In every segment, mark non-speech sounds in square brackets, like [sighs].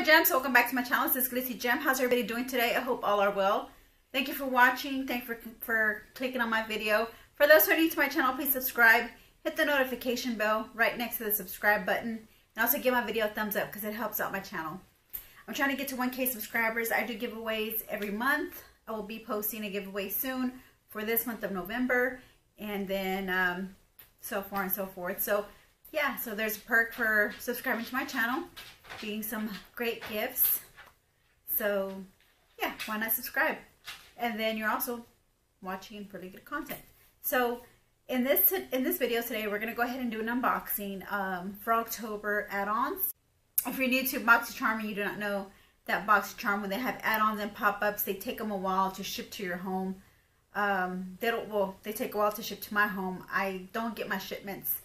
my gems welcome back to my channel. This is glitzy gem how's everybody doing today? I hope all are well. Thank you for watching. Thank you for, for clicking on my video. For those who are new to my channel please subscribe. Hit the notification bell right next to the subscribe button. And also give my video a thumbs up because it helps out my channel. I'm trying to get to 1k subscribers. I do giveaways every month. I will be posting a giveaway soon for this month of november and then um, so far and so forth. So yeah, so there's a perk for subscribing to my channel, getting some great gifts. So yeah, why not subscribe? And then you're also watching really good content. So in this in this video today, we're going to go ahead and do an unboxing um, for October add-ons. If you're new to BoxyCharm and you do not know that BoxyCharm, when they have add-ons and pop-ups, they take them a while to ship to your home. Um, they don't, well, they take a while to ship to my home. I don't get my shipments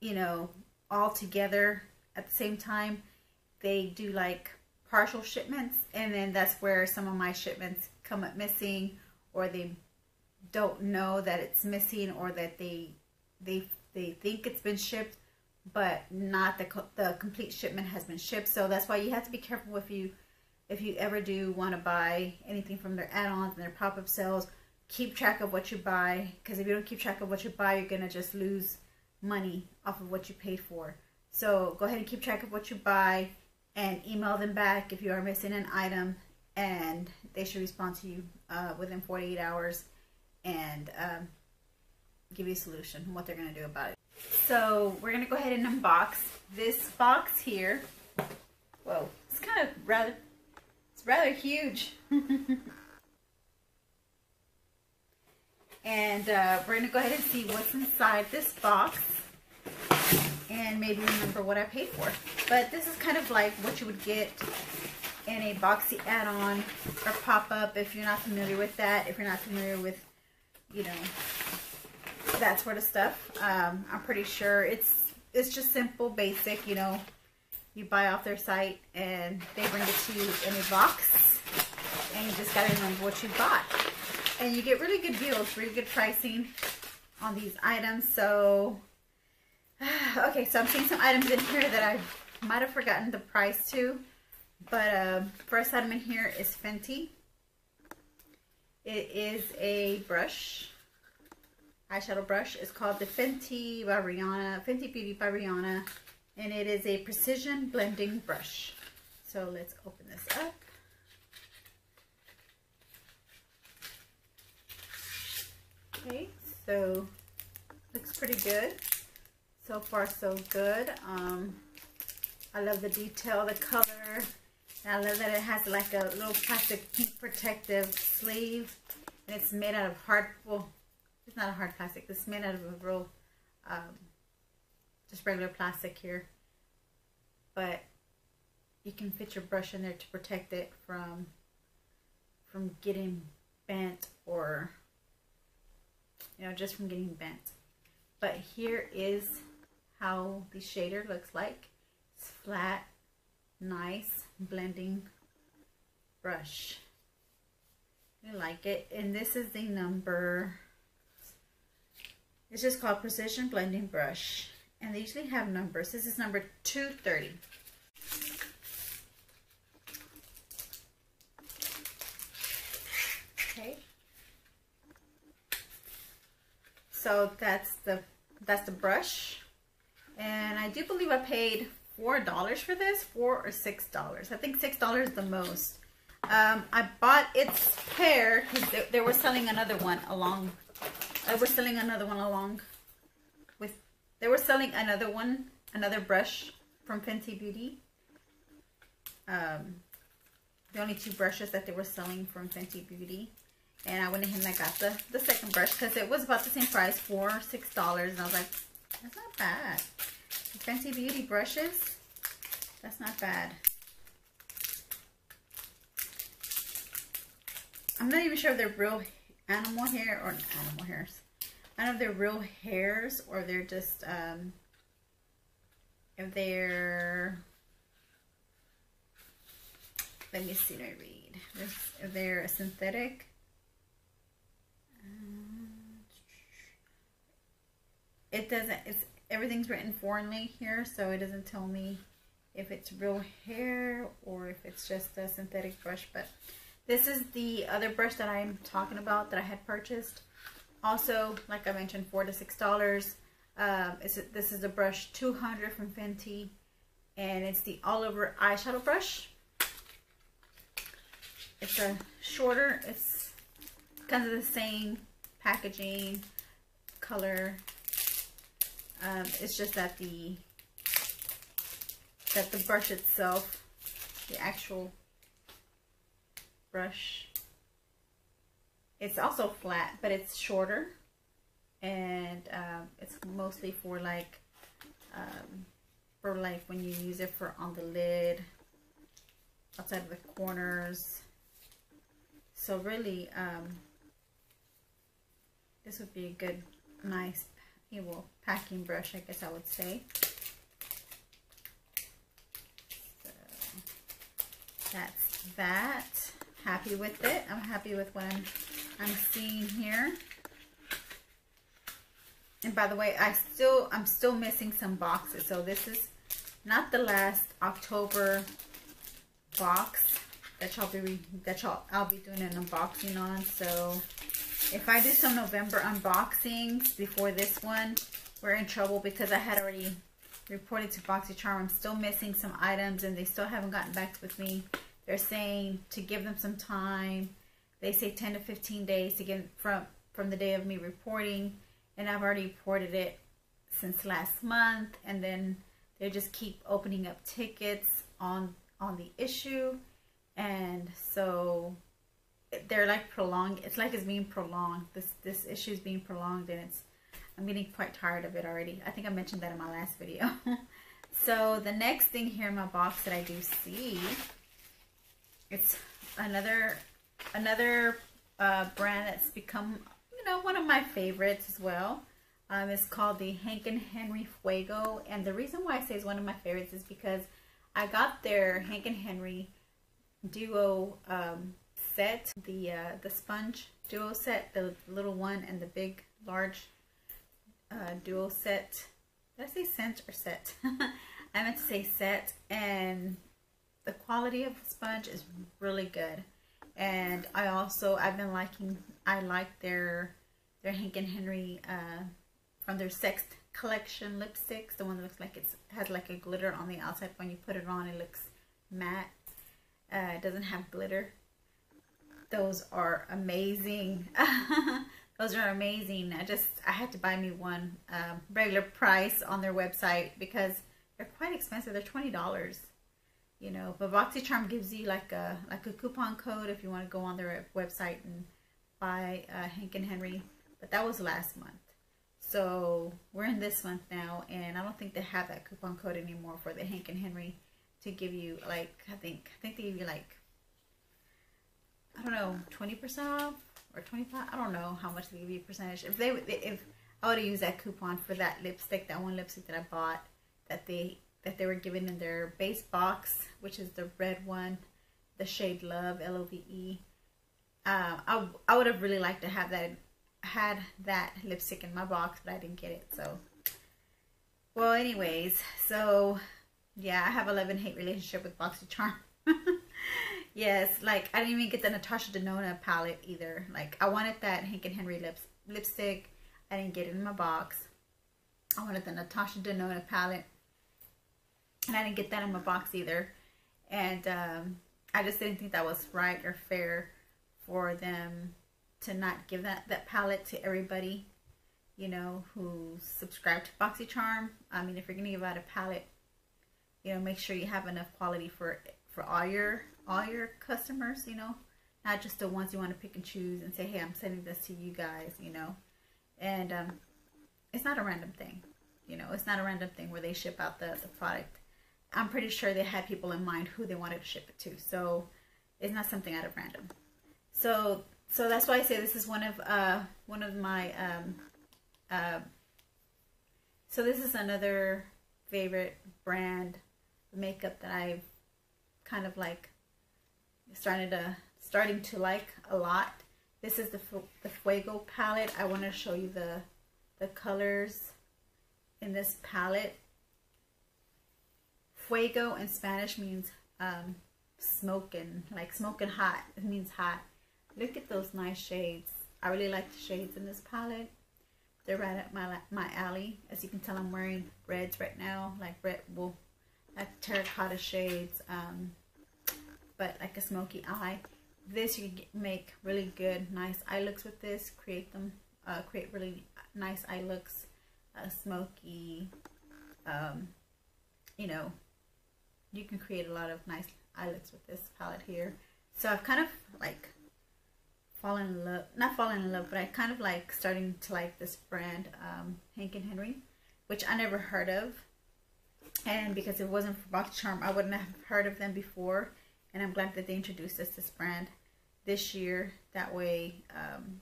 you know, all together at the same time. They do like partial shipments and then that's where some of my shipments come up missing or they don't know that it's missing or that they they they think it's been shipped but not the, the complete shipment has been shipped so that's why you have to be careful if you if you ever do want to buy anything from their add-ons and their pop-up sales keep track of what you buy because if you don't keep track of what you buy you're gonna just lose money off of what you paid for. So go ahead and keep track of what you buy and email them back if you are missing an item and they should respond to you uh, within 48 hours and um, give you a solution what they're going to do about it. So we're going to go ahead and unbox this box here. Whoa, it's kind of rather, it's rather huge. [laughs] And uh, we're going to go ahead and see what's inside this box and maybe remember what I paid for. But this is kind of like what you would get in a boxy add-on or pop-up if you're not familiar with that, if you're not familiar with, you know, that sort of stuff. Um, I'm pretty sure it's it's just simple, basic, you know, you buy off their site and they bring it to you in a box and you just got to remember what you bought and you get really good deals, really good pricing on these items. So, [sighs] okay, so I'm seeing some items in here that I might have forgotten the price to. But uh, first item in here is Fenty. It is a brush, eyeshadow brush. It's called the Fenty by Rihanna, Fenty Beauty by Rihanna. And it is a precision blending brush. So let's open this up. Okay, so looks pretty good. So far, so good. Um, I love the detail, the color. And I love that it has like a little plastic protective sleeve. And it's made out of hard, well, it's not a hard plastic. It's made out of a real, um, just regular plastic here. But you can fit your brush in there to protect it from, from getting bent or you know, just from getting bent. But here is how the shader looks like. It's flat, nice, blending brush. I like it. And this is the number, it's just called Precision Blending Brush. And they usually have numbers. This is number 230. So that's the that's the brush. And I do believe I paid $4 for this, 4 or $6. I think $6 the most. Um, I bought its pair because they, they, were selling another one along. They were selling another one along with, they were selling another one, another brush from Fenty Beauty. Um, the only two brushes that they were selling from Fenty Beauty. And I went ahead and I got the, the second brush because it was about the same price, four six dollars. And I was like, that's not bad. Fenty Beauty brushes, that's not bad. I'm not even sure if they're real animal hair or animal hairs. I don't know if they're real hairs or they're just, um, if they're, let me see, let me read. If they're synthetic it doesn't, it's, everything's written foreignly here, so it doesn't tell me if it's real hair or if it's just a synthetic brush. But this is the other brush that I'm talking about that I had purchased. Also, like I mentioned, four to six dollars. Um, this is the brush 200 from Fenty, and it's the all over eyeshadow brush. It's a shorter. It's kind of the same packaging, color. Um, it's just that the that the brush itself, the actual brush, it's also flat, but it's shorter. And um, it's mostly for like, um, for like when you use it for on the lid, outside of the corners. So really, um, this would be a good, nice, know, packing brush, I guess I would say. So, that's that. Happy with it. I'm happy with what I'm, I'm seeing here. And by the way, I still, I'm still missing some boxes. So this is not the last October box that y'all be that y'all I'll be doing an unboxing on. So if I do some November unboxings before this one, we're in trouble because I had already reported to BoxyCharm. I'm still missing some items and they still haven't gotten back with me. They're saying to give them some time. They say 10 to 15 days to get from from the day of me reporting and I've already reported it since last month and then they just keep opening up tickets on on the issue and so they're like prolonged it's like it's being prolonged this this issue is being prolonged and it's I'm getting quite tired of it already. I think I mentioned that in my last video. [laughs] So the next thing here in my box that I do see it's another another uh, brand that's become you know one of my favorites as well. Um, it's called the Hank and Henry Fuego and the reason why I say it's one of my favorites is because I got their Hank and Henry duo um, set, the uh, the sponge duo set, the little one and the big large uh, duo set. Did I say scent or set? [laughs] I meant to say set and the quality of the sponge is really good. And I also, I've been liking, I like their, their Hank and Henry, uh, from their Sex collection lipsticks, the one that looks like it has like a glitter on the outside. When you put it on, it looks matte. Uh, it doesn't have glitter. Those are amazing. [laughs] Those are amazing. I just, I had to buy me one um, regular price on their website because they're quite expensive. They're $20 you know but BoxyCharm gives you like a like a coupon code if you want to go on their website and buy uh, Hank and Henry but that was last month so we're in this month now and I don't think they have that coupon code anymore for the Hank and Henry to give you like I think I think they give you like I don't know 20% off or 25 I don't know how much they give you percentage. If they if I would have used that coupon for that lipstick that one lipstick that I bought that they that they were given in their base box which is the red one the shade love L-O-V-E uh, I, I would have really liked to have that had that lipstick in my box but I didn't get it so. Well anyways so yeah, I have a love and hate relationship with BoxyCharm. Yes, like I didn't even get the Natasha Denona palette either. Like I wanted that Hank and Henry lips lipstick. I didn't get it in my box. I wanted the Natasha Denona palette. And I didn't get that in my box either. And um, I just didn't think that was right or fair for them to not give that, that palette to everybody, you know, who subscribed to BoxyCharm. I mean, if you're going to give out a palette you know make sure you have enough quality for for all your all your customers you know? Not just the ones you want to pick and choose and say hey i'm sending this to you guys you know? And um, it's not a random thing you know? It's not a random thing where they ship out the, the product. I'm pretty sure they had people in mind who they wanted to ship it to so it's not something out of random. So so that's why i say this is one of uh one of my um uh so this is another favorite brand makeup that I've kind of like started to starting to like a lot. This is the the Fuego palette. I want to show you the the colors in this palette. fuego in Spanish means um, smoking, like smoking hot. It means hot. Look at those nice shades. I really like the shades in this palette. They're right up my my alley. As you can tell, I'm wearing reds right now, like red, well, like terracotta shades, um, but like a smoky eye. This you make really good, nice eye looks with this. Create them, uh, create really nice eye looks, uh, smoky, um, you know, you can create a lot of nice eye looks with this palette here. So I've kind of like fallen in love, not fallen in love, but I kind of like starting to like this brand, um, Hank and Henry, which I never heard of. And because it wasn't for Box Charm, I wouldn't have heard of them before. And I'm glad that they introduced us this brand this year. That way, um,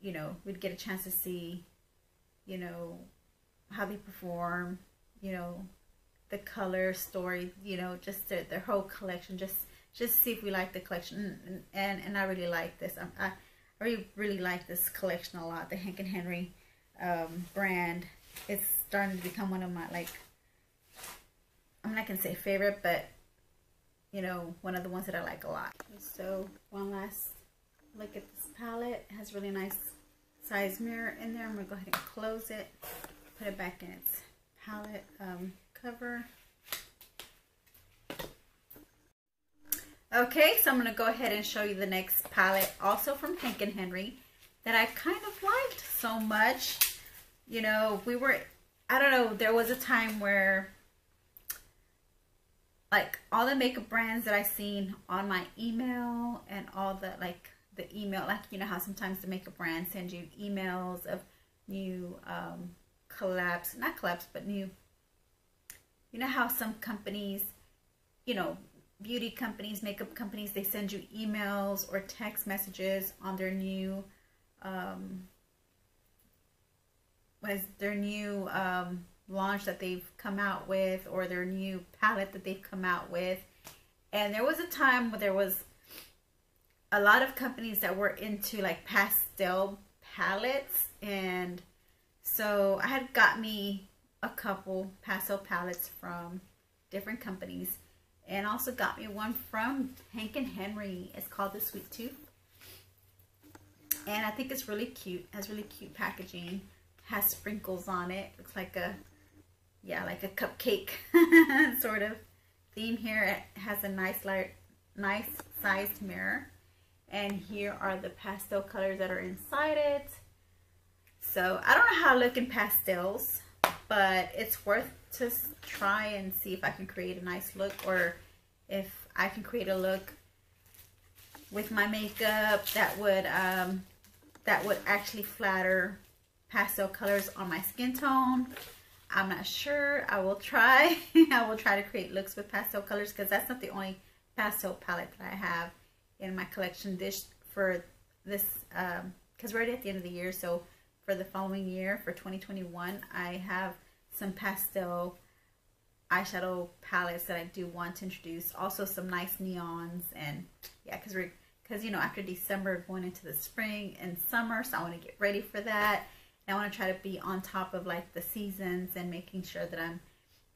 you know, we'd get a chance to see, you know, how they perform, you know, the color story, you know, just their, their whole collection, just just see if we like the collection. And and, and I really like this. I, I really really like this collection a lot. The Hank and Henry um, brand. It's starting to become one of my like. I'm not gonna say favorite, but you know, one of the ones that I like a lot. So one last look at this palette. It has really nice size mirror in there. I'm gonna go ahead and close it, put it back in its palette um, cover. Okay, so I'm going to go ahead and show you the next palette, also from Hank and Henry, that I kind of liked so much. You know, we were, I don't know, there was a time where, like, all the makeup brands that I've seen on my email and all the, like, the email, like, you know how sometimes the makeup brands send you emails of new um, collabs, not collabs, but new, you know how some companies, you know, beauty companies, makeup companies, they send you emails or text messages on their new, um, what is their new um, launch that they've come out with or their new palette that they've come out with. And there was a time where there was a lot of companies that were into like pastel palettes and so I had got me a couple pastel palettes from different companies and also got me one from Hank and Henry. It's called the Sweet Tooth. And I think it's really cute. It has really cute packaging. Has sprinkles on it. Looks like a, yeah, like a cupcake [laughs] sort of theme here. It has a nice, light, nice sized mirror. And here are the pastel colors that are inside it. So I don't know how I look in pastels, but it's worth to try and see if I can create a nice look or if I can create a look with my makeup that would um, that would actually flatter pastel colors on my skin tone. I'm not sure. I will try. [laughs] I will try to create looks with pastel colors because that's not the only pastel palette that I have in my collection this for this because um, we're already at the end of the year so for the following year for 2021 I have some pastel eyeshadow palettes that I do want to introduce. Also some nice neons and yeah, because we're because you know after December going into the spring and summer, so I want to get ready for that. I want to try to be on top of like the seasons and making sure that I'm,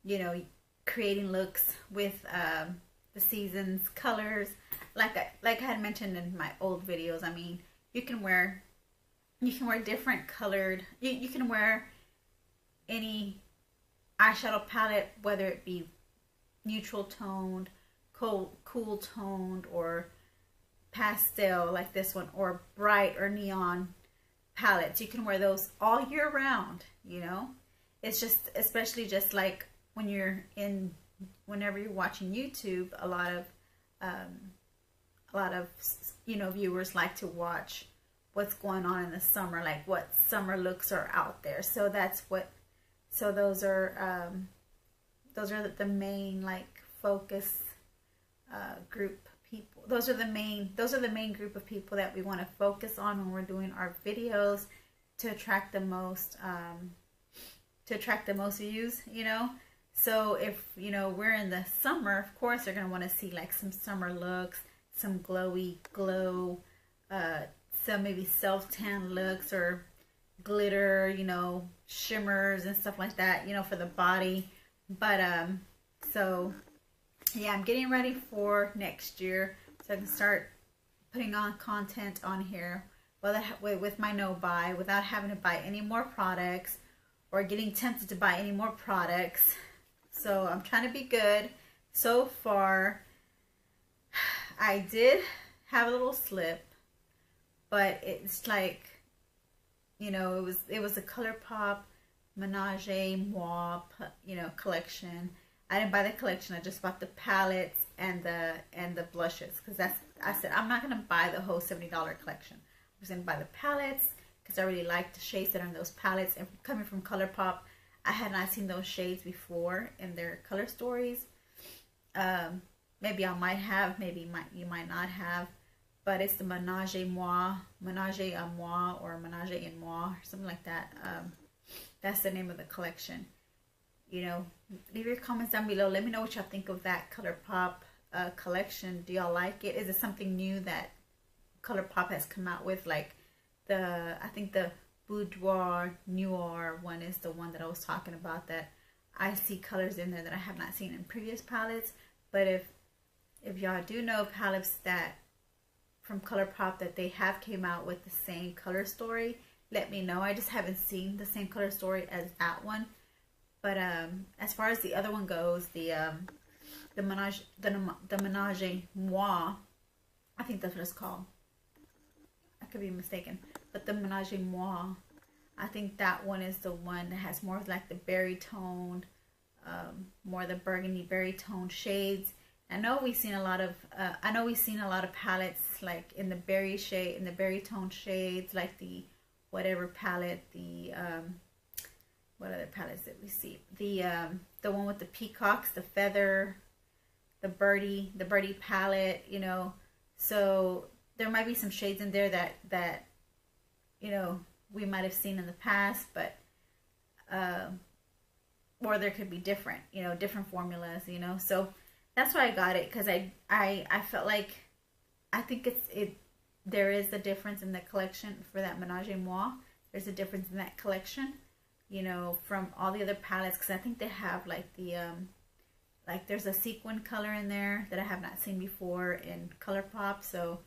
you know, creating looks with um, the seasons colors. Like I, like I had mentioned in my old videos, I mean, you can wear you can wear different colored. You you can wear any eyeshadow palette, whether it be neutral toned, cool, cool toned, or pastel like this one, or bright or neon palettes. You can wear those all year round, you know? It's just, especially just like when you're in, whenever you're watching YouTube, a lot of, um, a lot of, you know, viewers like to watch what's going on in the summer, like what summer looks are out there. So that's what so those are um, those are the main like focus uh, group people. Those are the main those are the main group of people that we want to focus on when we're doing our videos to attract the most um, to attract the most views. You know. So if, you know, we're in the summer, of course, they're going to want to see like some summer looks, some glowy glow, uh, some maybe self-tan looks or glitter, you know, shimmers and stuff like that, you know, for the body. But um, So, yeah, I'm getting ready for next year so I can start putting on content on here with my no buy without having to buy any more products or getting tempted to buy any more products. So I'm trying to be good. So far, [sighs] I did have a little slip, but it's like, you know, it was it was a ColourPop Menage Moi, you know, collection. I didn't buy the collection. I just bought the palettes and the and the blushes because that's I said I'm not gonna buy the whole seventy dollar collection. I'm just gonna buy the palettes because I really like the shades that are in those palettes. And coming from ColourPop, I had not seen those shades before in their color stories. Um, maybe I might have, maybe might you might not have, but it's the Menage a Moi, Menage a Moi, or Menage en Moi, or something like that. Um, that's the name of the collection. You know, leave your comments down below. Let me know what y'all think of that ColourPop uh, collection. Do y'all like it? Is it something new that ColourPop has come out with? Like the, I think the Boudoir Noir one is the one that I was talking about that I see colors in there that I have not seen in previous palettes. But if if y'all do know palettes that from ColourPop that they have came out with the same color story, let me know. I just haven't seen the same color story as that one. But um, as far as the other one goes, the um, the menage the, the menage moi, I think that's what it's called. I could be mistaken, but the menage moi, I think that one is the one that has more of like the berry toned, um, more the burgundy berry tone shades. I know we've seen a lot of, uh, I know we've seen a lot of palettes like in the berry shade, in the berry tone shades, like the whatever palette, the, um, what other palettes did we see? The, um, the one with the peacocks, the feather, the birdie, the birdie palette, you know. So there might be some shades in there that, that, you know, we might have seen in the past, but, uh, or there could be different, you know, different formulas, you know. So that's why I got it because I, I, I felt like, I think it's, it, there is a difference in the collection for that Menage Moi. There's a difference in that collection, you know, from all the other palettes because I think they have like the, um, like there's a sequin color in there that I have not seen before in ColourPop. So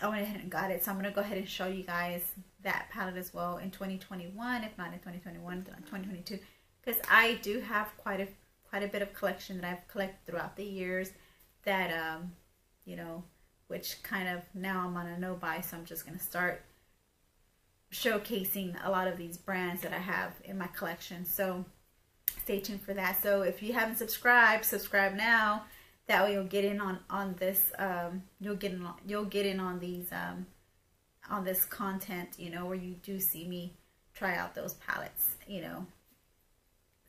I went ahead and got it. So I'm going to go ahead and show you guys that palette as well in 2021, if not in 2021, then 2022. Because I do have quite a quite a bit of collection that I've collected throughout the years that, um, you know, which kind of now I'm on a no buy, so I'm just going to start showcasing a lot of these brands that I have in my collection. So stay tuned for that. So if you haven't subscribed, subscribe now. That way you'll get in on on this. Um, you'll get in. On, you'll get in on these um, on this content. You know where you do see me try out those palettes. You know.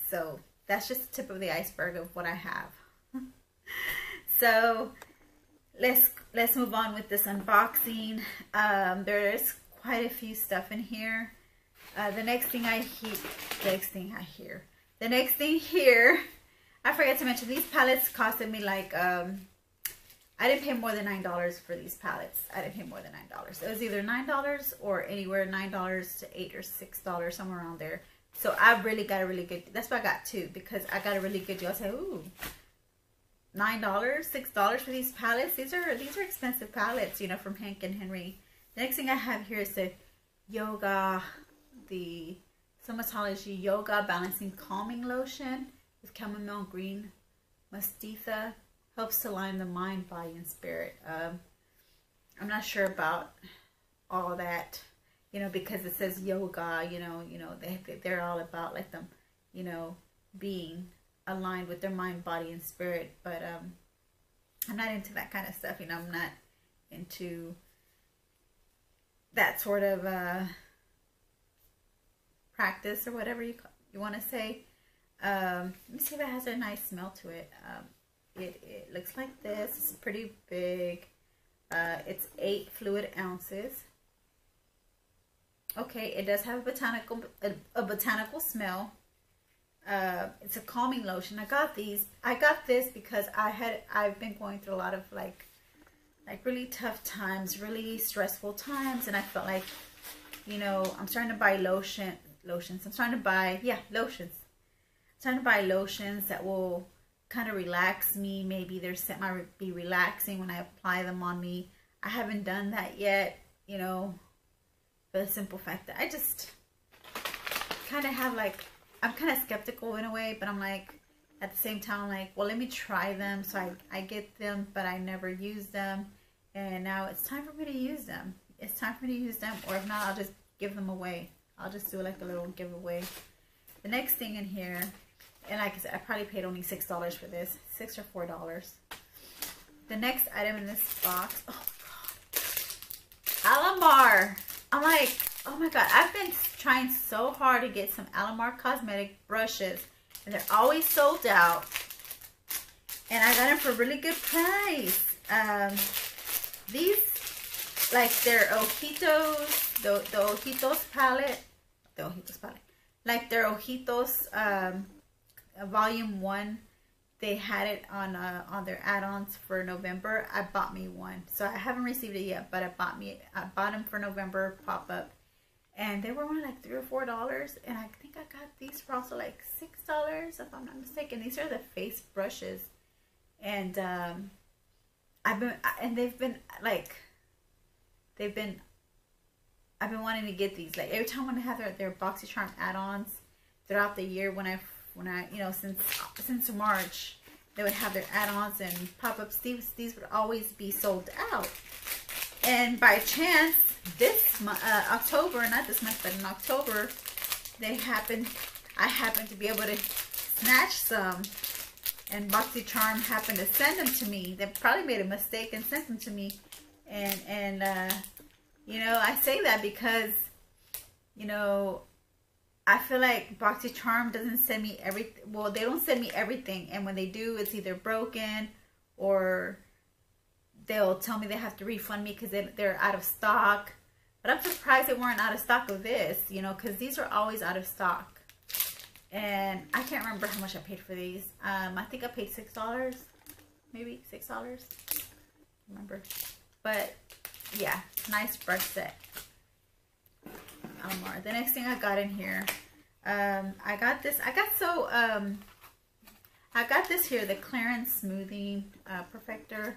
So that's just the tip of the iceberg of what I have. [laughs] so let's let's move on with this unboxing. Um, there's quite a few stuff in here. Uh, the next thing I hear, the next thing I hear, the next thing here, I forgot to mention these palettes costed me like um, I didn't pay more than nine dollars for these palettes. I didn't pay more than nine dollars. It was either nine dollars or anywhere nine dollars to eight or six dollars, somewhere around there. So I really got a really good. That's why I got two because I got a really good deal. I said, ooh, nine dollars, six dollars for these palettes. These are these are expensive palettes, you know, from Hank and Henry. Next thing I have here is the yoga, the Somatology Yoga Balancing Calming Lotion with chamomile green mastitha. Helps to align the mind, body, and spirit. Um, I'm not sure about all that, you know, because it says yoga, you know, you know, they, they're all about like them, you know, being aligned with their mind, body, and spirit. But um, I'm not into that kind of stuff. You know, I'm not into that sort of uh, practice or whatever you you want to say. Um, let me see if it has a nice smell to it. Um, it, it looks like this. It's pretty big. Uh, it's eight fluid ounces. Okay, it does have a botanical a, a botanical smell uh, it's a calming lotion. I got these. I got this because I had I've been going through a lot of like like really tough times, really stressful times, and I felt like you know I'm starting to buy lotion lotions. I'm starting to buy yeah lotions. I'm starting to buy lotions that will kind of relax me. Maybe they're set might be relaxing when I apply them on me. I haven't done that yet, you know, for the simple fact that I just kind of have like, I'm kind of skeptical in a way, but I'm like, at the same time, like, well, let me try them. So I, I get them, but I never use them. And now it's time for me to use them. It's time for me to use them, or if not, I'll just give them away. I'll just do like a little giveaway. The next thing in here, and like I said, I probably paid only $6 for this. 6 or $4. The next item in this box, oh god. Alamar. I'm like, oh my god, I've been trying so hard to get some Alamar Cosmetic brushes. And they're always sold out. And I got them for a really good price. Um, these, like, they're Ojitos, the, the Ojitos palette. The Ojitos palette. Like, their Ojitos um, volume 1 they had it on uh, on their add-ons for November. I bought me one, so I haven't received it yet, but I bought me I bought them for November pop up, and they were only like three or four dollars, and I think I got these for also like six dollars if I'm not mistaken. These are the face brushes, and um, I've been and they've been like they've been I've been wanting to get these like every time when I have their their BoxyCharm add-ons throughout the year when I when I, you know, since since March, they would have their add-ons and pop-ups. These, these would always be sold out. And by chance, this uh, October, not this month, but in October, they happened, I happened to be able to snatch some. And BoxyCharm happened to send them to me. They probably made a mistake and sent them to me. And, and uh, you know, I say that because, you know, I feel like BoxyCharm doesn't send me everything. Well, they don't send me everything. And when they do, it's either broken or they'll tell me they have to refund me because they're out of stock. But I'm surprised they weren't out of stock of this, you know, because these are always out of stock. And I can't remember how much I paid for these. Um, I think I paid $6, maybe $6. Remember. But, yeah, nice brush set. Alamar. The next thing I got in here, um, I got this. I got so, um, I got this here, the Clarins Smoothing uh, Perfector.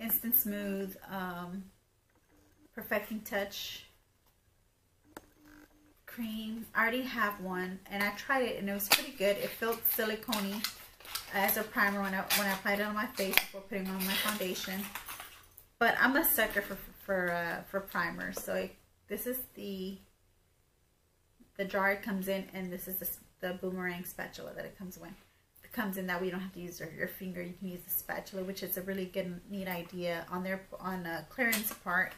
Instant Smooth, um, Perfecting Touch cream. I already have one, and I tried it, and it was pretty good. It felt silicone as a primer when I when I applied it on my face before putting on my foundation. But I'm a sucker for for uh, for primers, so I, this is the the jar it comes in, and this is the, the boomerang spatula that it comes in. Comes in that way you don't have to use your, your finger. You can use the spatula, which is a really good, neat idea on their on uh, Clarins part,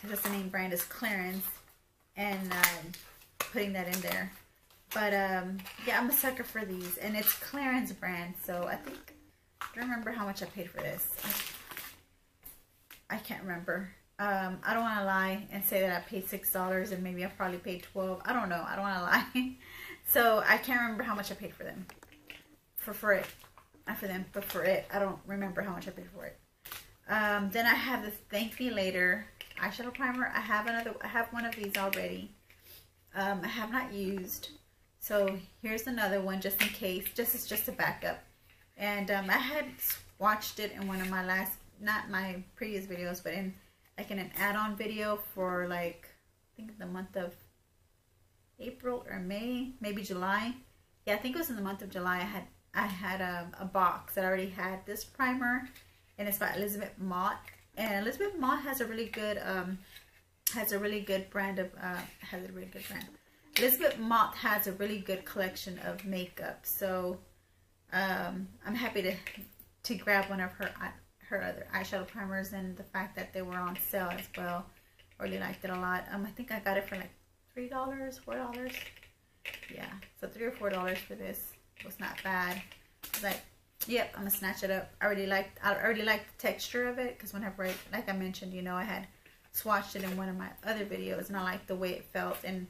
because the name brand is Clarins, and um, putting that in there. But um, yeah, I'm a sucker for these, and it's Clarins brand, so I think I don't remember how much I paid for this. I, I can't remember. Um, I don't want to lie and say that I paid $6 and maybe I probably paid 12 I don't know. I don't want to [laughs] lie. so I can't remember how much I paid for them. For, it. Not for them, but for it. I don't remember how much I paid for it. Um, then I have this Thank Me Later eyeshadow primer. I have another. I have one of these already. Um, I have not used. So here's another one just in case. Just as just a backup. And um, I had watched it in one of my last, not my previous videos, but in like in an add-on video for like I think the month of April or May, maybe July. Yeah, I think it was in the month of July. I had I had a, a box that already had this primer, and it's by Elizabeth Mott. And Elizabeth Mott has a really good um has a really good brand of uh has a really good brand. Elizabeth Mott has a really good collection of makeup, so um, I'm happy to to grab one of her her other eyeshadow primers and the fact that they were on sale as well. Really liked it a lot. Um, I think I got it for like $3, $4. Yeah, so 3 or $4 for this was not bad. like, yep, I'm to snatch it up. I already liked, I already liked the texture of it because whenever, I, like I mentioned, you know, I had swatched it in one of my other videos and I liked the way it felt and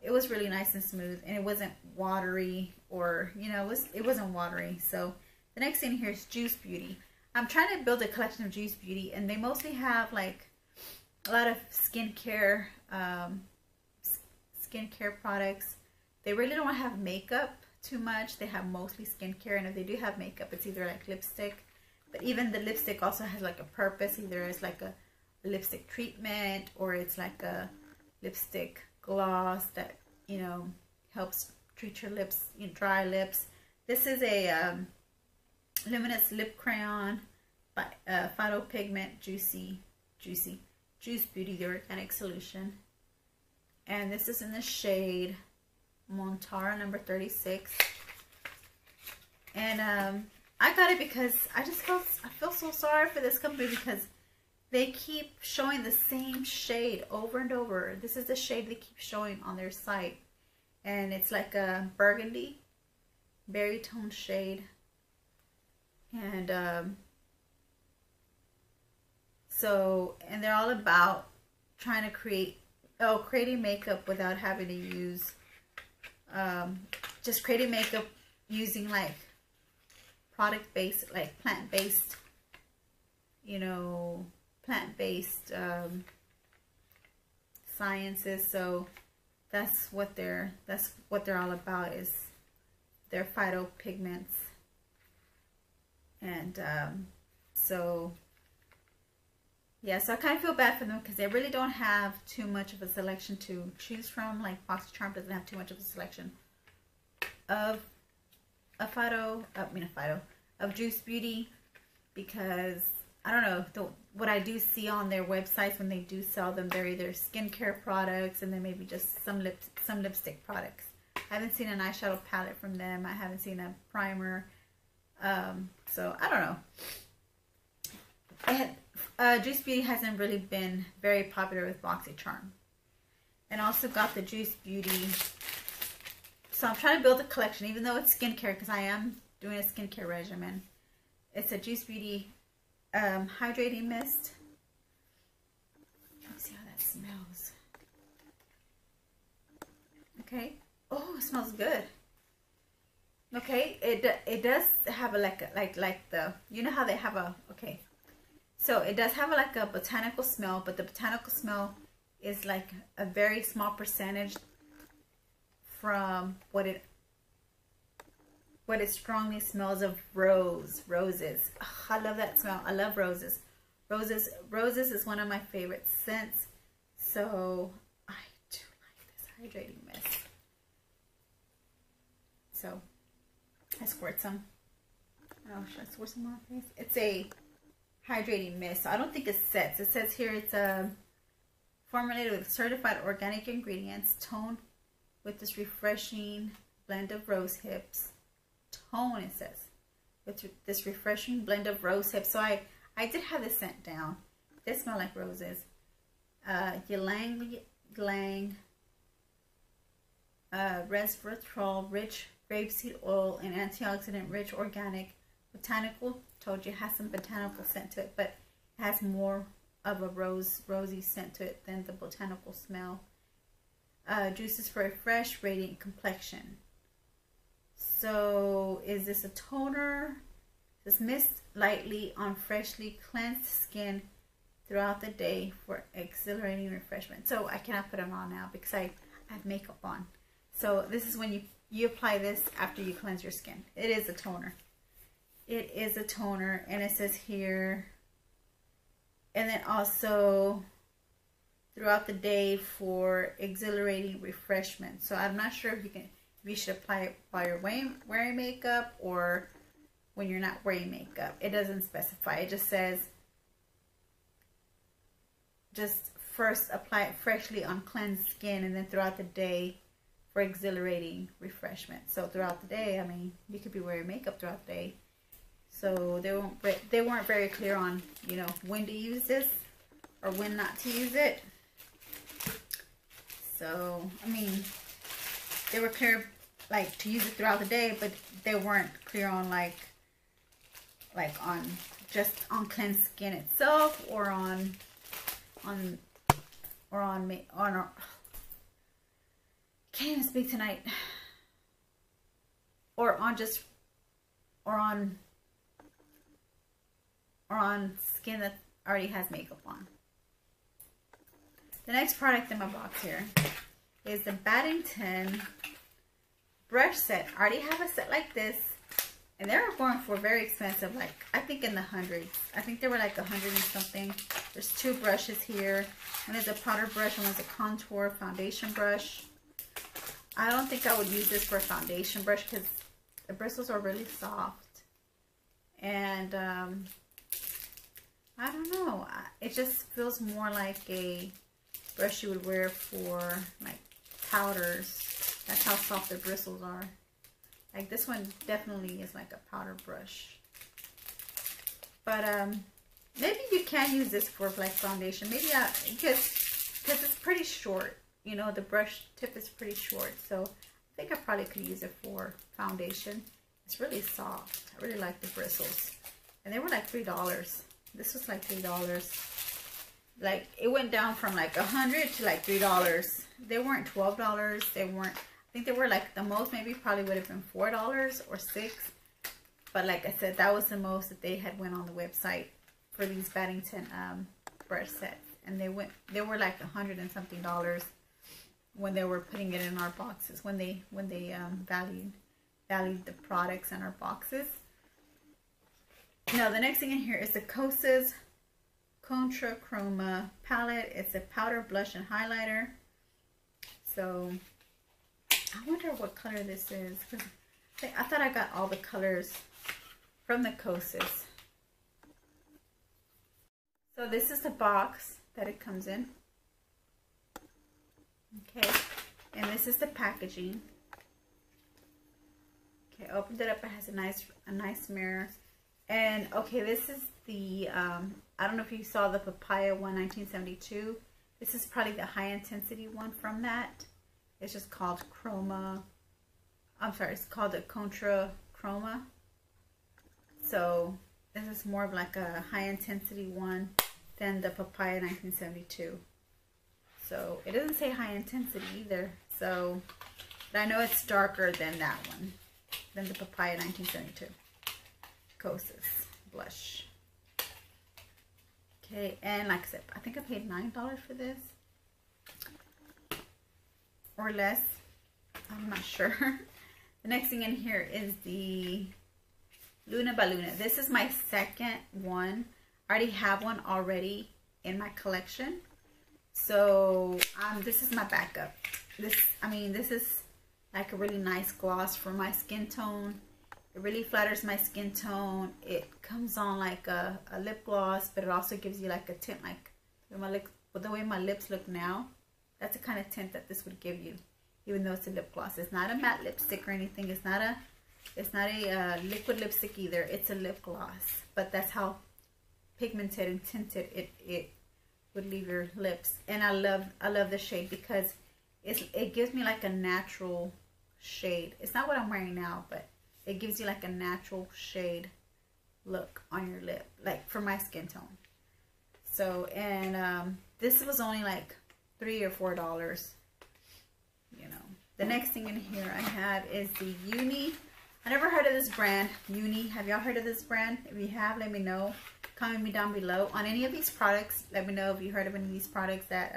it was really nice and smooth and it wasn't watery or, you know, it, was, it wasn't watery. So the next thing here is Juice Beauty. I'm trying to build a collection of Juice Beauty, and they mostly have like a lot of skincare, um, skincare products. They really don't have makeup. Too much. They have mostly skincare, and if they do have makeup, it's either like lipstick. But even the lipstick also has like a purpose. Either it's like a, a lipstick treatment, or it's like a lipstick gloss that you know helps treat your lips, you know, dry lips. This is a um, luminous lip crayon by uh, phytopigment juicy juicy juice beauty the organic solution and this is in the shade Montara number 36. And um, I got it because I just felt, I feel so sorry for this company because they keep showing the same shade over and over. This is the shade they keep showing on their site. And it's like a burgundy, berry tone shade. And um, so, and they're all about trying to create, oh, creating makeup without having to use um, just creating makeup using like product-based, like plant-based, you know, plant-based um, sciences. So that's what they're that's what they're all about is their phytopigments. And um, so yeah, so I kind of feel bad for them because they really don't have too much of a selection to choose from. Like BoxyCharm doesn't have too much of a selection of a photo, I mean a photo, of Juice Beauty because, I don't know, the, what I do see on their websites when they do sell them, they're either skincare products and then maybe just some lip, some lipstick products. I haven't seen an eyeshadow palette from them. I haven't seen a primer. Um, so, I don't know. Uh, Juice Beauty hasn't really been very popular with BoxyCharm. And also got the Juice Beauty. So I'm trying to build a collection, even though it's skincare, because I am doing a skincare regimen. It's a Juice Beauty um, Hydrating Mist. Let me see how that smells. Okay. Oh, it smells good. Okay, it it does have a like like like the you know how they have a okay so it does have like a botanical smell, but the botanical smell is like a very small percentage from what it what it strongly smells of rose roses. Oh, i love that smell. I love roses. Roses roses is one of my favorite scents. So i do like this hydrating mist. So i squirt some. Oh should i squirt some on my face it's a hydrating mist. So I don't think it sets. It says here it's uh, formulated with certified organic ingredients, toned with this refreshing blend of rose hips. Tone, it says, with this refreshing blend of rose hips. So I, I did have this scent down. They smell like roses. Uh, ylang ylang uh, resveratrol, rich grapeseed oil, and antioxidant rich organic botanical told you has some botanical scent to it, but has more of a rose, rosy scent to it than the botanical smell. Uh, juices for a fresh, radiant complexion. So, is this a toner? This mist lightly on freshly cleansed skin throughout the day for exhilarating refreshment. So, I cannot put them on now because I have makeup on. So, this is when you, you apply this after you cleanse your skin. It is a toner it is a toner and it says here and then also throughout the day for exhilarating refreshment. So I'm not sure if you can if you should apply it while you're wearing, wearing makeup or when you're not wearing makeup. It doesn't specify. It just says just first apply it freshly on cleansed skin and then throughout the day for exhilarating refreshment. So throughout the day I mean you could be wearing makeup throughout the day so they weren't they weren't very clear on you know when to use this or when not to use it. So I mean, they were clear like to use it throughout the day, but they weren't clear on like like on just on cleansed skin itself or on on or on me on our, can't even speak tonight or on just or on or on skin that already has makeup on. The next product in my box here is the Baddington brush set. I already have a set like this. And they were going for very expensive, like I think in the hundreds. I think they were like a hundred and something. There's two brushes here. One is a powder brush, and one's a contour foundation brush. I don't think I would use this for a foundation brush because the bristles are really soft. And um, I don't know. It just feels more like a brush you would wear for like powders. That's how soft the bristles are. Like this one definitely is like a powder brush. But um, maybe you can use this for like foundation. Maybe I, because because it's pretty short. You know, the brush tip is pretty short. So I think I probably could use it for foundation. It's really soft. I really like the bristles. And they were like $3. This was like $3. Like, it went down from like a 100 to like $3. They weren't $12. They weren't, I think they were like the most maybe probably would have been $4 or 6 But like I said, that was the most that they had went on the website for these Battington um, brush sets. And they went, they were like a hundred and something dollars when they were putting it in our boxes, when they, when they um, valued, valued the products in our boxes. Now the next thing in here is the Kosas Contra Chroma palette. It's a powder blush and highlighter. So I wonder what color this is. I thought I got all the colors from the Kosas. So this is the box that it comes in. Okay, and this is the packaging. Okay, opened it up. It has a nice, a nice mirror. And okay, this is the, um, I don't know if you saw the Papaya one 1972. This is probably the high intensity one from that. It's just called Chroma. I'm sorry, it's called a Contra Chroma. So this is more of like a high intensity one than the Papaya 1972. So it doesn't say high intensity either. So, but I know it's darker than that one, than the Papaya 1972. Kosas blush. Okay, and like I said, I think I paid $9 for this. Or less. I'm not sure. [laughs] the next thing in here is the Luna Baluna. This is my second one. I already have one already in my collection. So, um, this is my backup. This, I mean, this is like a really nice gloss for my skin tone. It really flatters my skin tone. It comes on like a, a lip gloss, but it also gives you like a tint like my lip, the way my lips look now. That's the kind of tint that this would give you, even though it's a lip gloss. It's not a matte lipstick or anything. It's not a it's not a uh, liquid lipstick either. It's a lip gloss, but that's how pigmented and tinted it it would leave your lips. And I love I love the shade because it's it gives me like a natural shade. It's not what I'm wearing now, but it gives you like a natural shade look on your lip, like for my skin tone. So, and um, this was only like three or four dollars, you know. The next thing in here I have is the Uni. I never heard of this brand, Uni. Have y'all heard of this brand? If you have, let me know. Comment me down below on any of these products. Let me know if you heard of any of these products that,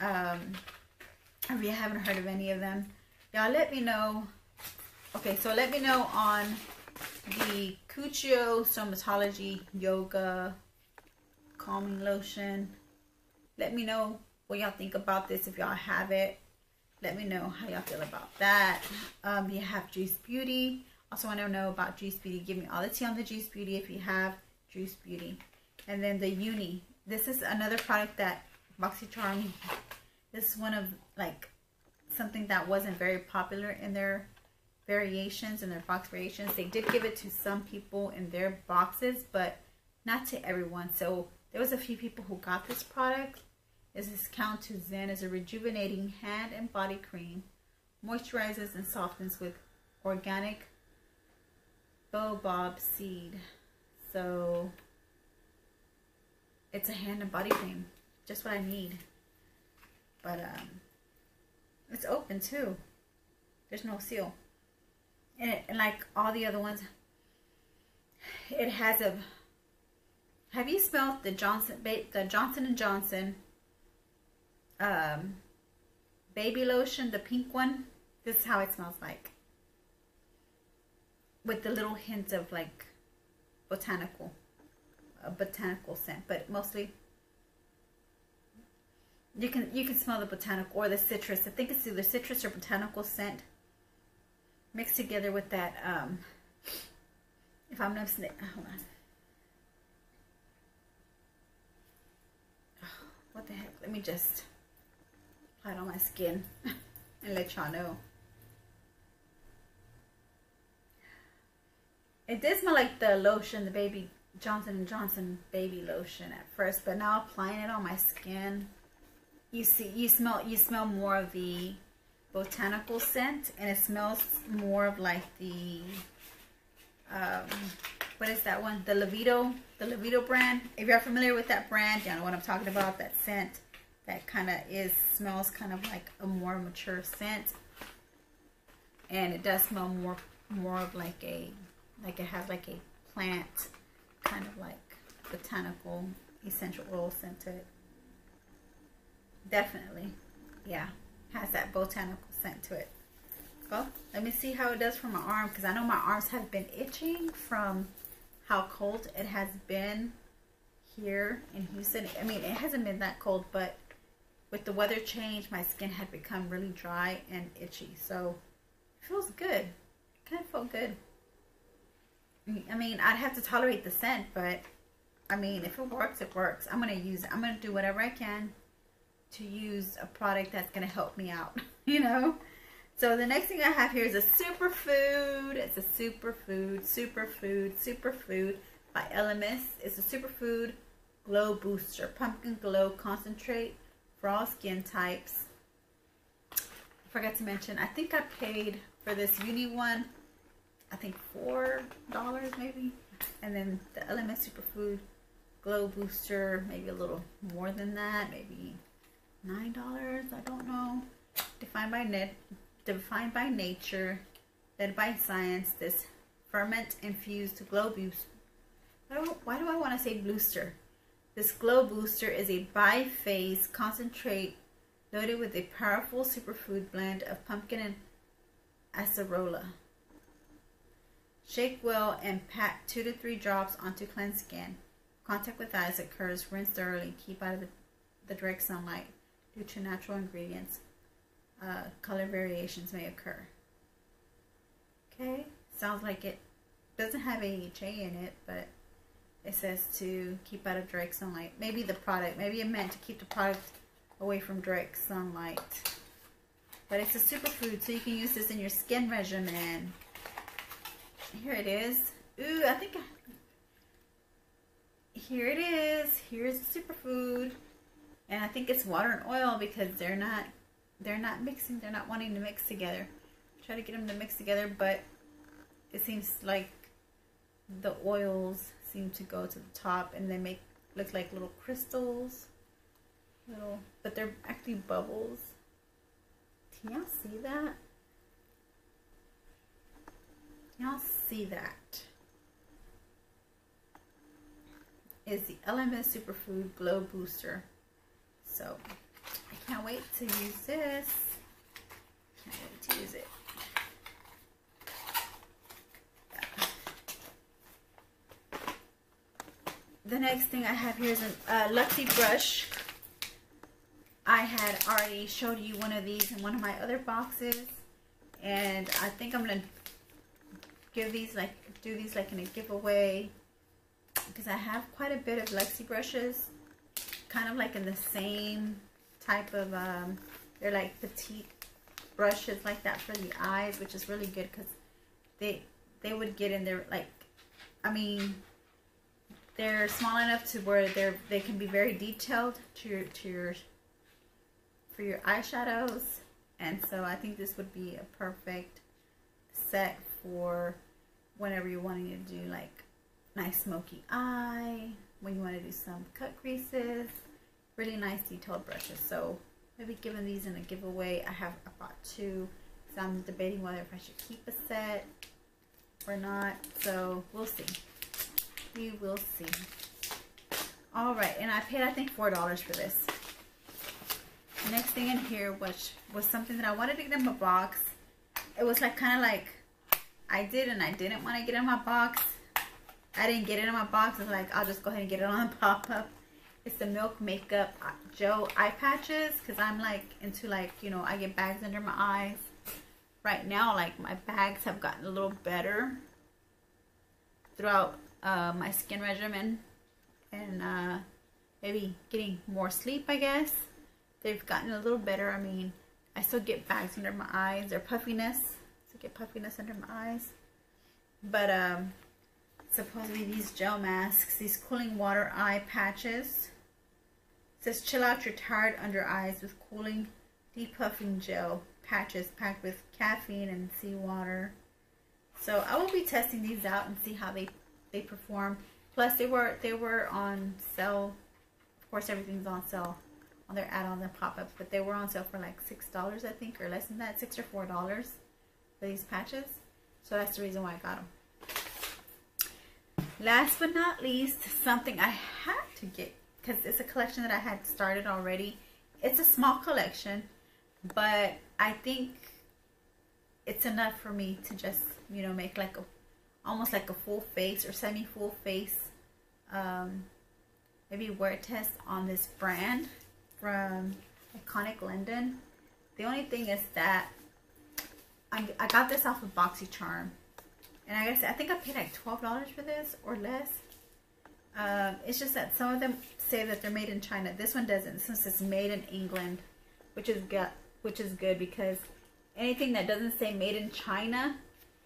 uh, um, if you haven't heard of any of them. Y'all let me know Okay, so let me know on the Cuccio Somatology Yoga Calming Lotion. Let me know what y'all think about this if y'all have it. Let me know how y'all feel about that. Um, you have Juice Beauty. Also want to know about Juice Beauty. Give me all the tea on the Juice Beauty if you have Juice Beauty. And then the Uni. This is another product that BoxyCharm, this is one of like something that wasn't very popular in their variations and their box variations. They did give it to some people in their boxes, but not to everyone. So there was a few people who got this product. This is Count to Zen is a rejuvenating hand and body cream. Moisturizes and softens with organic baobab seed. So it's a hand and body cream. Just what I need. But um, it's open too. There's no seal and, like all the other ones, it has a. Have you smelled the Johnson the Johnson and Johnson um, baby lotion, the pink one? This is how it smells like. With the little hint of like botanical, a botanical scent, but mostly you can you can smell the botanical or the citrus. I think it's either citrus or botanical scent mixed together with that. Um, if I'm not hold on. [sighs] What the heck? Let me just apply it on my skin [laughs] and let y'all know. It did smell like the lotion, the baby Johnson & Johnson baby lotion at first, but now applying it on my skin, you see, you smell, you smell more of the botanical scent, and it smells more of like the, um, what is that one? The Levito, the Levito brand. If you're familiar with that brand, you know what I'm talking about. That scent, that kind of is smells kind of like a more mature scent, and it does smell more, more of like a, like it has like a plant, kind of like botanical essential oil scent to it. Definitely, yeah, has that botanical scent to it. Well, let me see how it does for my arm because I know my arms have been itching from how cold it has been here in Houston. I mean, it hasn't been that cold, but with the weather change, my skin had become really dry and itchy. So, it feels good. It kind of felt good. I mean, I'd have to tolerate the scent, but I mean, if it works, it works. I'm going to use it. I'm going to do whatever I can to use a product that's going to help me out, [laughs] you know? So the next thing I have here is a superfood. It's a superfood, superfood, superfood by Elemis. It's a superfood glow booster, pumpkin glow concentrate for all skin types. I forgot to mention, I think I paid for this uni one, I think $4 maybe. And then the Elemis Superfood Glow Booster, maybe a little more than that, maybe $9, I don't know. Defined by net, defined by nature, led by science, this ferment infused glow booster Why do, I want to say booster? This glow booster is a bi-phase concentrate loaded with a powerful superfood blend of pumpkin and acerola. Shake well and pack two to three drops onto cleansed skin. Contact with eyes occurs. Rinse thoroughly. Keep out of the, the direct sunlight due to natural ingredients. Uh, color variations may occur. Okay, sounds like it doesn't have AHA in it, but it says to keep out of direct sunlight. Maybe the product, maybe it meant to keep the product away from direct sunlight. But it's a superfood, so you can use this in your skin regimen. Here it is. Ooh, I think I, here it is. Here's the superfood. And I think it's water and oil because they're not they're not mixing, they're not wanting to mix together. Try to get them to mix together, but it seems like the oils seem to go to the top and they make look like little crystals. Little but they're actually bubbles. Can y'all see that? Y'all see that? Is the Elemis Superfood Glow Booster. So I can't wait to use this. Can't wait to use it. The next thing I have here is a uh, Luxie brush. I had already showed you one of these in one of my other boxes. And I think I'm going to give these like, do these like in a giveaway. Because I have quite a bit of Luxie brushes. Kind of like in the same type of, um, they're like petite brushes like that for the eyes, which is really good because they, they would get in there like, I mean, they're small enough to where they're, they can be very detailed to your, to your, for your eyeshadows. And so I think this would be a perfect set for whenever you're wanting to do like nice smoky eye, when you want to do some cut creases, really nice detailed brushes. So maybe giving these in a giveaway. I have I bought two. So I'm debating whether if I should keep a set or not. So we'll see. We will see. All right, and I paid I think four dollars for this. Next thing in here which was something that I wanted to get in my box. it was like kind of like I did and I didn't want to get in my box. I didn't get it in my box. It's like, I'll just go ahead and get it on the [laughs] pop-up. It's the Milk Makeup Joe eye patches because I'm like into like, you know, I get bags under my eyes. Right now, like my bags have gotten a little better throughout uh, my skin regimen and uh, maybe getting more sleep, I guess. They've gotten a little better. I mean, I still get bags under my eyes or puffiness. I get puffiness under my eyes. But um, supposedly these gel masks, these cooling water eye patches. It says chill out your tired under eyes with cooling depuffing gel patches packed with caffeine and seawater. So I will be testing these out and see how they they perform. Plus they were they were on sale. Of course everything's on sale on their add-ons and pop-ups, but they were on sale for like six dollars I think or less than that, six or four dollars for these patches. So that's the reason why I got them. Last but not least, something I had to get because it's a collection that I had started already. It's a small collection, but I think it's enough for me to just, you know, make like a, almost like a full face or semi-full face, um, maybe wear test on this brand from Iconic London. The only thing is that I, I got this off of BoxyCharm and I guess I think I paid like twelve dollars for this or less. Um, it's just that some of them say that they're made in China. This one doesn't. Since it's made in England, which is good, which is good because anything that doesn't say made in China,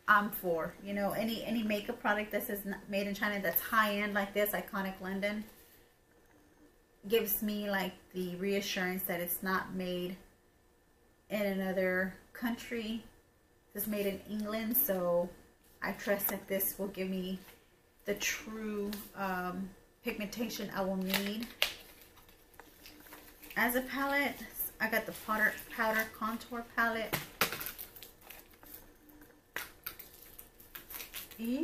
I'm for. You know, any any makeup product that says made in China that's high end like this, iconic London, gives me like the reassurance that it's not made in another country. It's made in England, so I trust that this will give me the true um, pigmentation I will need. As a palette, I got the Powder, Powder Contour Palette. Yeah,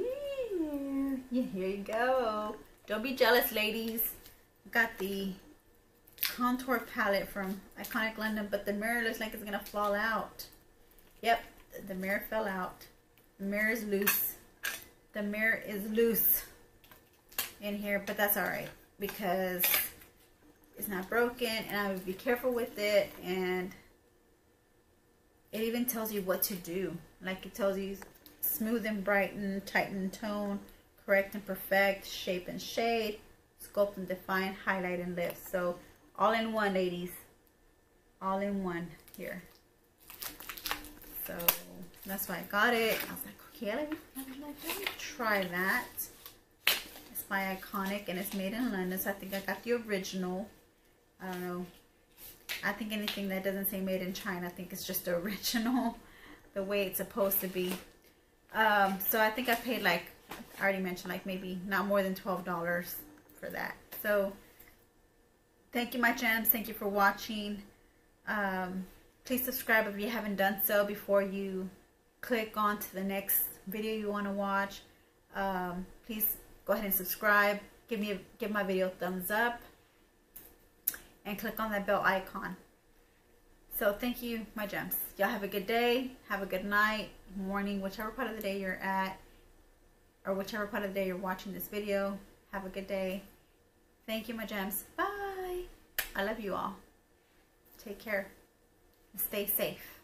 here you go. Don't be jealous, ladies. Got the contour palette from Iconic London, but the mirror looks like it's going to fall out. Yep, the mirror fell out. The mirror is loose. The mirror is loose in here, but that's all right because it's not broken and I would be careful with it and it even tells you what to do. Like it tells you smooth and brighten, tighten tone, correct and perfect, shape and shade, sculpt and define, highlight and lift. So all in one, ladies. All in one here. So that's why I got it. I was like, okay, let me, let me try that. It's by Iconic and it's made in London. So I think I got the original. I don't know. I think anything that doesn't say made in China, I think it's just the [laughs] original. The way it's supposed to be. Um, so I think I paid like, I already mentioned, like maybe not more than $12 for that. So thank you, my gems. Thank you for watching. Um, please subscribe if you haven't done so before you click on to the next video you want to watch. Um, please go ahead and subscribe. Give me a, give my video a thumbs up. And click on that bell icon. So thank you, my gems. Y'all have a good day. Have a good night, morning, whichever part of the day you're at. Or whichever part of the day you're watching this video. Have a good day. Thank you, my gems. Bye. I love you all. Take care. Stay safe.